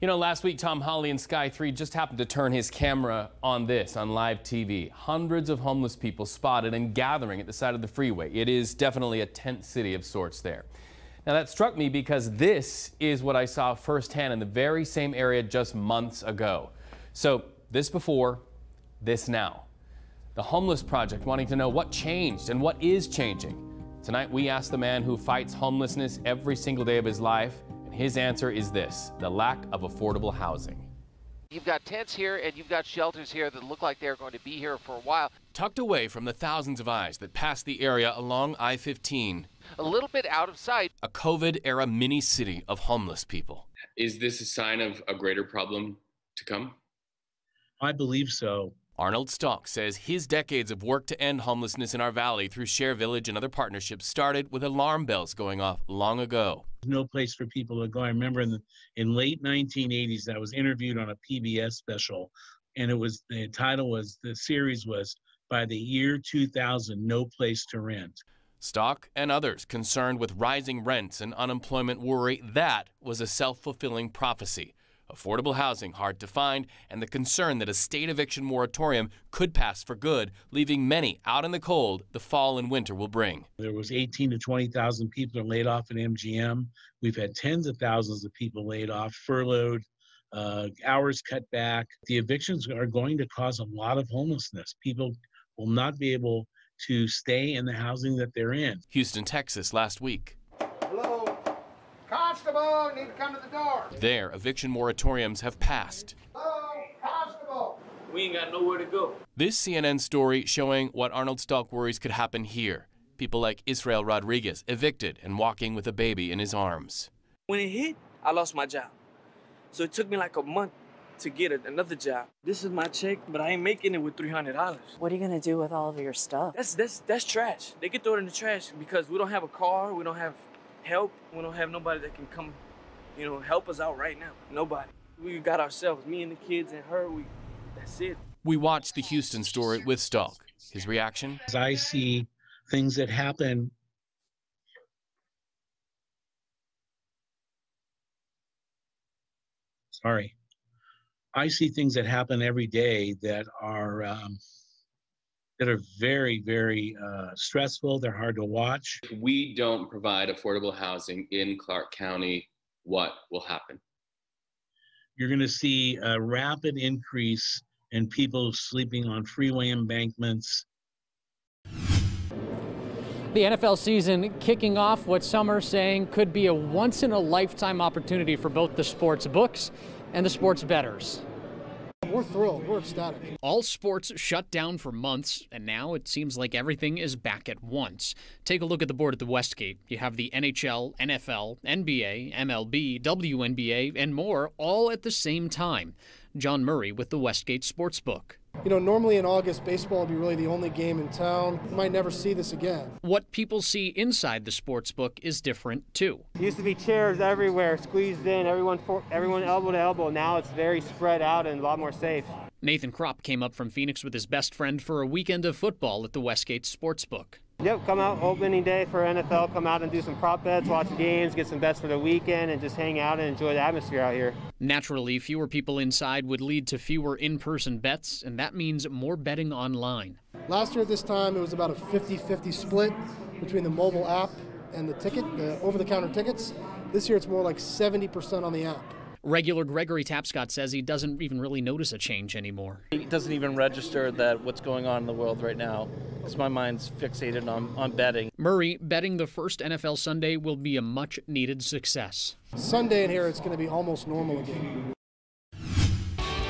You know, last week, Tom Holly and Sky 3 just happened to turn his camera on this, on live TV. Hundreds of homeless people spotted and gathering at the side of the freeway. It is definitely a tent city of sorts there. Now, that struck me because this is what I saw firsthand in the very same area just months ago. So, this before, this now. The Homeless Project wanting to know what changed and what is changing. Tonight, we ask the man who fights homelessness every single day of his life his answer is this the lack of affordable housing. You've got tents here and you've got shelters here that look like they're going to be here for a while. Tucked away from the thousands of eyes that pass the area along I 15. A little bit out of sight. A COVID era mini city of homeless people. Is this a sign of a greater problem to come? I believe so. Arnold Stalk says his decades of work to end homelessness in our valley through Share Village and other partnerships started with alarm bells going off long ago. No place for people to go. I remember in the in late 1980s, I was interviewed on a PBS special, and it was the title was the series was by the year 2000, no place to rent. Stalk and others concerned with rising rents and unemployment worry that was a self fulfilling prophecy affordable housing hard to find, and the concern that a state eviction moratorium could pass for good, leaving many out in the cold the fall and winter will bring. There was 18 to 20,000 people laid off at MGM. We've had tens of thousands of people laid off, furloughed, uh, hours cut back. The evictions are going to cause a lot of homelessness. People will not be able to stay in the housing that they're in. Houston, Texas, last week. Constable, need to come to the door. There, eviction moratoriums have passed. Hello, Constable. We ain't got nowhere to go. This CNN story showing what Arnold Stalk worries could happen here. People like Israel Rodriguez evicted and walking with a baby in his arms. When it hit, I lost my job. So it took me like a month to get another job. This is my check, but I ain't making it with $300. What are you gonna do with all of your stuff? That's that's that's trash. They can throw it in the trash because we don't have a car, we don't have help. We don't have nobody that can come, you know, help us out right now. Nobody. We got ourselves, me and the kids and her. We, that's it. We watched the Houston story with Stalk. His reaction? As I see things that happen sorry i see things that happen every day that are um, that are very, very uh, stressful. They're hard to watch. If we don't provide affordable housing in Clark County, what will happen? You're going to see a rapid increase in people sleeping on freeway embankments. The NFL season kicking off what some are saying could be a once in a lifetime opportunity for both the sports books and the sports bettors. We're thrilled. We're ecstatic. All sports shut down for months, and now it seems like everything is back at once. Take a look at the board at the Westgate. You have the NHL, NFL, NBA, MLB, WNBA, and more all at the same time. John Murray with the Westgate Sportsbook. You know, normally in August, baseball would be really the only game in town. You might never see this again. What people see inside the sports book is different too. It used to be chairs everywhere, squeezed in, everyone for, everyone elbow to elbow. Now it's very spread out and a lot more safe. Nathan Kropp came up from Phoenix with his best friend for a weekend of football at the Westgate Sportsbook. Yep, come out opening day for NFL, come out and do some prop bets, watch games, get some bets for the weekend, and just hang out and enjoy the atmosphere out here. Naturally, fewer people inside would lead to fewer in person bets, and that means more betting online. Last year at this time, it was about a 50 50 split between the mobile app and the ticket, the over the counter tickets. This year, it's more like 70% on the app. Regular Gregory Tapscott says he doesn't even really notice a change anymore. He doesn't even register that what's going on in the world right now because my mind's fixated on, on betting. Murray betting the first NFL Sunday will be a much needed success. Sunday in here, it's going to be almost normal again.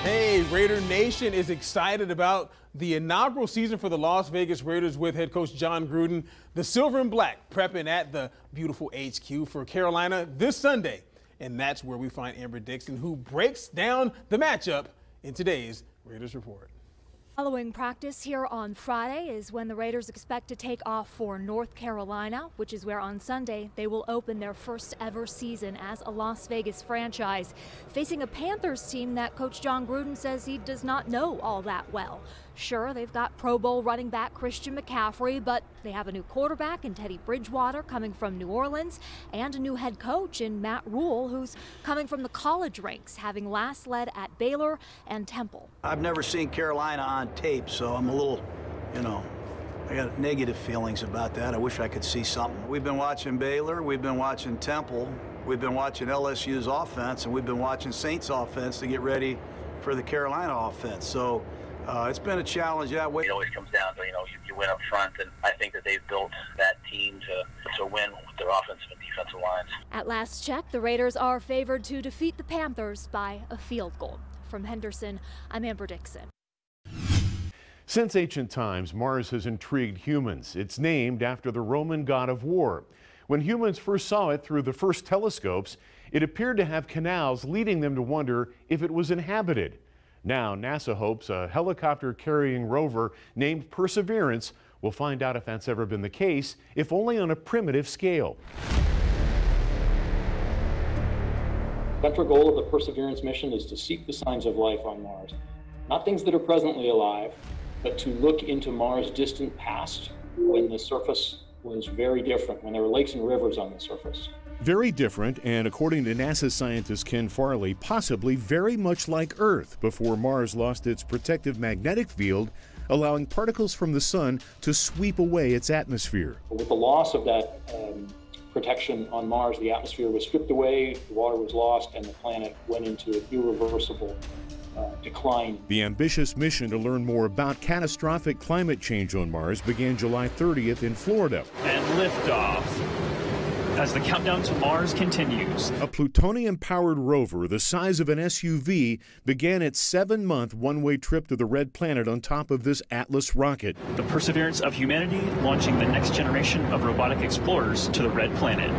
Hey, Raider Nation is excited about the inaugural season for the Las Vegas Raiders with head coach Jon Gruden. The Silver and Black prepping at the beautiful HQ for Carolina this Sunday. And that's where we find Amber Dixon, who breaks down the matchup in today's Raiders Report. Following practice here on Friday is when the Raiders expect to take off for North Carolina, which is where on Sunday they will open their first ever season as a Las Vegas franchise, facing a Panthers team that Coach Jon Gruden says he does not know all that well. Sure, they've got Pro Bowl running back Christian McCaffrey, but they have a new quarterback in Teddy Bridgewater coming from New Orleans and a new head coach in Matt Rhule, who's coming from the college ranks, having last led at Baylor and Temple. I've never seen Carolina on tape, so I'm a little, you know, I got negative feelings about that. I wish I could see something. We've been watching Baylor, we've been watching Temple, we've been watching LSU's offense, and we've been watching Saints offense to get ready for the Carolina offense. So uh, it's been a challenge that way. It always comes down to, you know, you, you win up front, and I think that they've built that team to, to win with their offensive and defensive lines. At last check, the Raiders are favored to defeat the Panthers by a field goal. From Henderson, I'm Amber Dixon. Since ancient times, Mars has intrigued humans. It's named after the Roman god of war. When humans first saw it through the first telescopes, it appeared to have canals leading them to wonder if it was inhabited. Now, NASA hopes a helicopter carrying rover named Perseverance will find out if that's ever been the case, if only on a primitive scale. The central goal of the Perseverance mission is to seek the signs of life on Mars. Not things that are presently alive, but to look into Mars' distant past when the surface was very different, when there were lakes and rivers on the surface. Very different, and according to NASA scientist Ken Farley, possibly very much like Earth before Mars lost its protective magnetic field, allowing particles from the sun to sweep away its atmosphere. With the loss of that um, protection on Mars, the atmosphere was stripped away, the water was lost, and the planet went into an irreversible uh, decline. The ambitious mission to learn more about catastrophic climate change on Mars began July 30th in Florida. And liftoff as the countdown to Mars continues. A plutonium powered rover the size of an SUV began its seven month one way trip to the red planet on top of this Atlas rocket. The perseverance of humanity launching the next generation of robotic explorers to the red planet.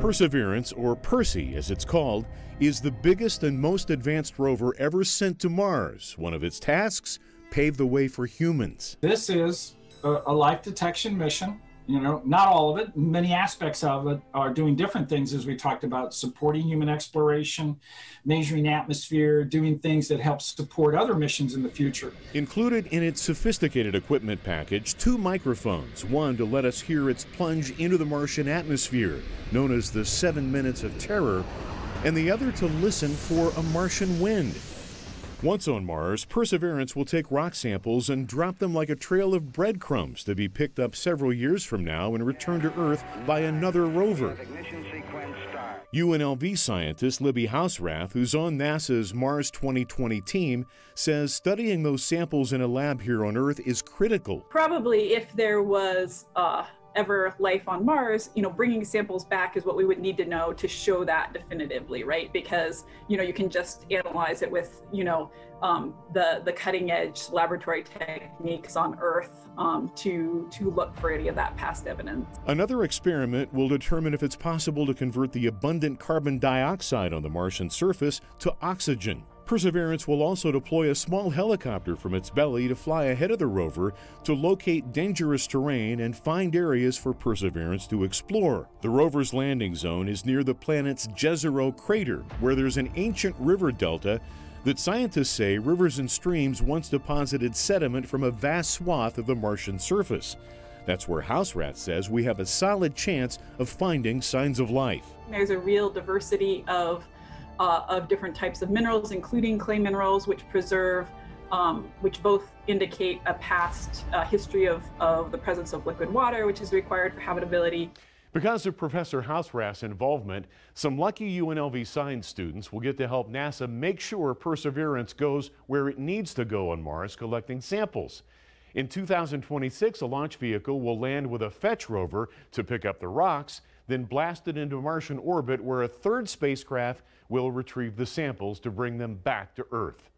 Perseverance, or Percy as it's called, is the biggest and most advanced rover ever sent to Mars. One of its tasks, pave the way for humans. This is a, a life detection mission you know not all of it many aspects of it are doing different things as we talked about supporting human exploration measuring atmosphere doing things that help support other missions in the future. Included in its sophisticated equipment package two microphones one to let us hear its plunge into the martian atmosphere known as the seven minutes of terror and the other to listen for a martian wind once on Mars, Perseverance will take rock samples and drop them like a trail of breadcrumbs to be picked up several years from now and returned to Earth by another rover. UNLV scientist Libby Hausrath, who's on NASA's Mars 2020 team, says studying those samples in a lab here on Earth is critical. Probably if there was uh, ever life on Mars, you know, bringing samples back is what we would need to know to show that definitively, right? Because you know you can just analyze it with you know um, the the cutting edge laboratory techniques on Earth um, to to look for any of that past evidence. Another experiment will determine if it's possible to convert the abundant carbon dioxide on the Martian surface to oxygen. Perseverance will also deploy a small helicopter from its belly to fly ahead of the rover to locate dangerous terrain and find areas for Perseverance to explore. The rover's landing zone is near the planet's Jezero crater, where there's an ancient river delta that scientists say rivers and streams once deposited sediment from a vast swath of the Martian surface. That's where Hausrath says we have a solid chance of finding signs of life. There's a real diversity of uh, of different types of minerals, including clay minerals, which preserve, um, which both indicate a past uh, history of, of the presence of liquid water, which is required for habitability. Because of Professor Hausrath's involvement, some lucky UNLV science students will get to help NASA make sure Perseverance goes where it needs to go on Mars, collecting samples. In 2026, a launch vehicle will land with a fetch rover to pick up the rocks, then blast it into Martian orbit where a third spacecraft will retrieve the samples to bring them back to Earth.